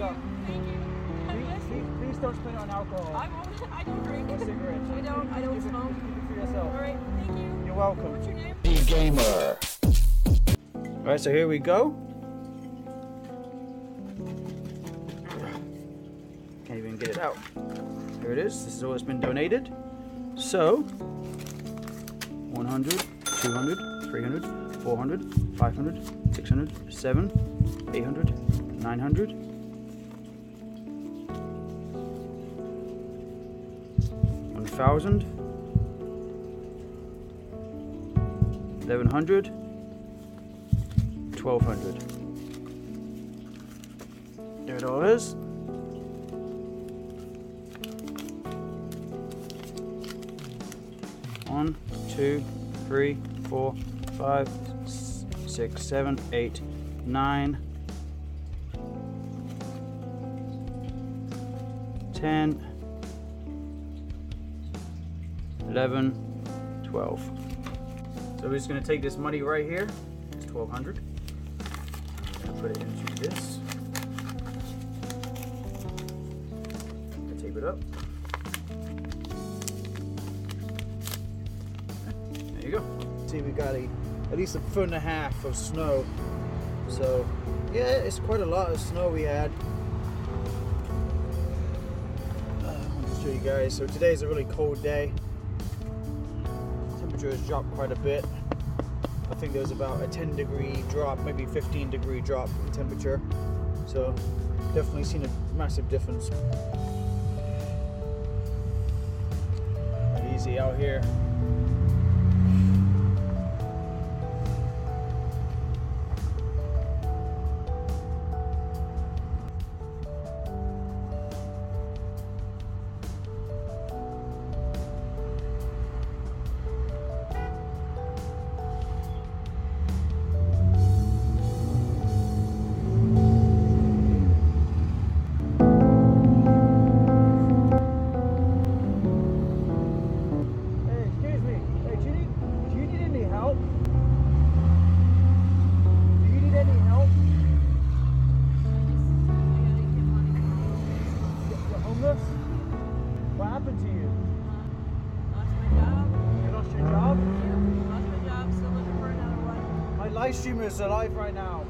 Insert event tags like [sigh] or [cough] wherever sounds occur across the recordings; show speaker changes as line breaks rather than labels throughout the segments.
go.
Thank you.
Please, please, please don't spend it on alcohol
I won't. I don't drink.
or cigarettes.
I don't. I don't
Keep it-
smoke.
Keep it for yourself.
All right. Thank you.
You're welcome.
What's your name?
gamer.
All right, so here we go. Can't even get it out. Here it is. This is all that's been donated. So, 100, 200, 300, 400, 500, 600, 7, 800, 900. 1000 1100 1200 there it all is. One two three four five six seven eight nine ten 11 12 so we're just going to take this money right here it's 1200 and put it into this. And tape it up. There you go. See we got a at least a foot and a half of snow. So yeah it's quite a lot of snow we had. Uh, I'll just show you guys. So today is a really cold day temperature has dropped quite a bit. I think there was about a 10 degree drop, maybe 15 degree drop in temperature. So definitely seen a massive difference. Easy out here. Live streamer is alive right now.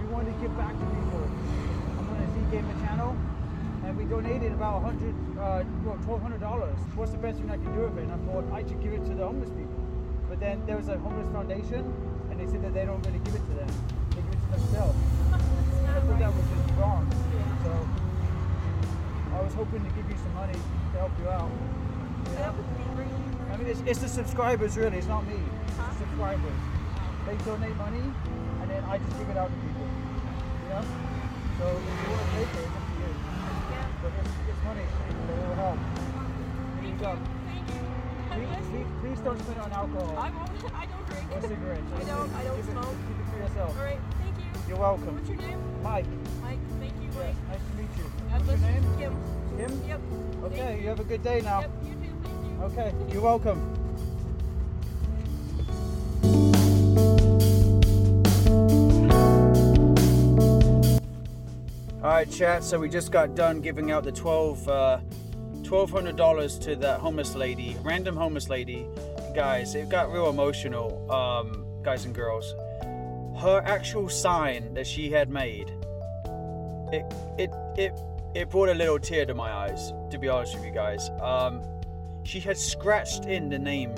We want to give back to people. I'm on a Z Gamer channel, and we donated about 100, uh, well, 1,200 dollars. What's the best thing I can do with it? And I thought I should give it to the homeless people. But then there was a homeless foundation, and they said that they don't really give it to them. They give it to themselves. [laughs] I thought that was just wrong. So I was hoping to give you some money to help you out. know? I mean, it's, it's the subscribers really. It's not me. It's the subscribers. They donate money, and then I just give it out to people. You know. So if you want to take it, it's up to you. But it's, it's money. So it will help. Here you go. Please, please, please don't spend it on alcohol
I won't. I don't drink.
or cigarettes.
I don't. I don't
Keep it-
smoke.
Keep it for yourself.
All right. Thank you.
You're welcome.
What's your name?
Mike.
Mike. Thank you, Mike.
nice to meet you.
God
What's your name?
Kim.
Kim.
Yep.
Okay. You have a good day now.
Yep. You too. Thank you.
Okay. You're welcome. All right, chat. So we just got done giving out the 12, uh, $1,200 to that homeless lady, random homeless lady. Guys, it got real emotional, um, guys and girls. Her actual sign that she had made, it, it, it, it brought a little tear to my eyes, to be honest with you guys. Um, she had scratched in the name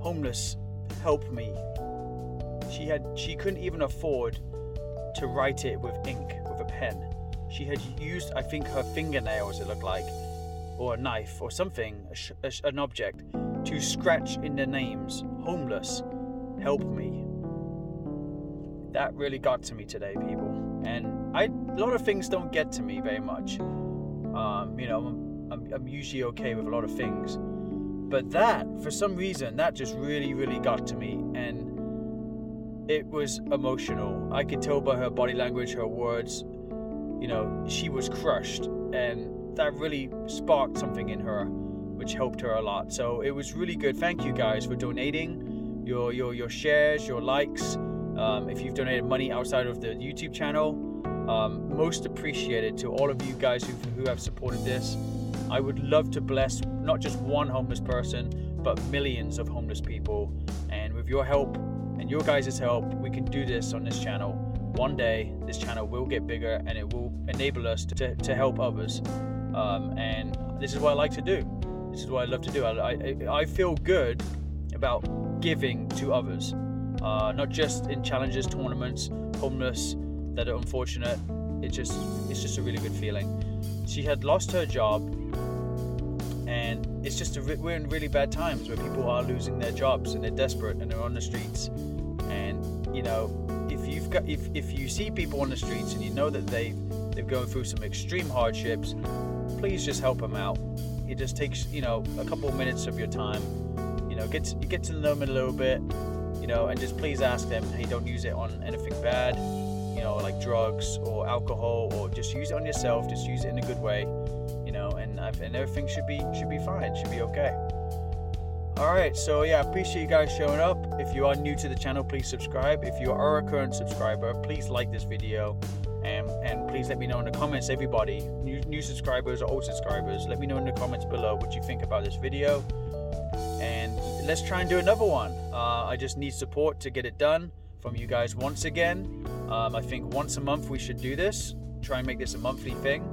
homeless help me she had she couldn't even afford to write it with ink with a pen. She had used i think her fingernails it looked like or a knife or something a sh- a sh- an object to scratch in the names. Homeless. Help me. That really got to me today people. And i a lot of things don't get to me very much. Um, you know I'm, I'm, I'm usually okay with a lot of things. But that for some reason that just really really got to me. And it was emotional i could tell by her body language her words you know she was crushed and that really sparked something in her which helped her a lot so it was really good thank you guys for donating your your your shares your likes um, if you've donated money outside of the youtube channel Um, most appreciated to all of you guys who, who have supported this. I would love to bless not just one homeless person, but millions of homeless people. And with your help your guys' help, we can do this on this channel. One day, this channel will get bigger and it will enable us to, to help others. Um, and this is what I like to do. This is what I love to do. I, I, I feel good about giving to others, uh, not just in challenges, tournaments, homeless that are unfortunate. It's just it's just a really good feeling. She had lost her job, and it's just a, we're in really bad times where people are losing their jobs and they're desperate and they're on the streets. You know, if you've got if, if you see people on the streets and you know that they've they're going through some extreme hardships, please just help them out. It just takes you know a couple of minutes of your time. You know, get to, you get to know them a little bit. You know, and just please ask them, hey, don't use it on anything bad. You know, like drugs or alcohol, or just use it on yourself. Just use it in a good way. You know, and I've, and everything should be should be fine. Should be okay. All right, so yeah, appreciate you guys showing up. If you are new to the channel, please subscribe. If you are a current subscriber, please like this video and, and please let me know in the comments, everybody, new, new subscribers or old subscribers, let me know in the comments below what you think about this video. And let's try and do another one. Uh, I just need support to get it done from you guys once again. Um, I think once a month we should do this, try and make this a monthly thing.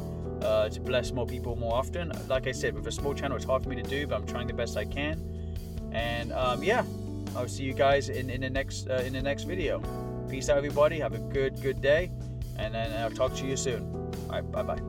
Uh, to bless more people more often. Like I said, with a small channel, it's hard for me to do, but I'm trying the best I can. And um, yeah, I'll see you guys in, in the next uh, in the next video. Peace out, everybody. Have a good good day, and then I'll talk to you soon. All right, bye bye.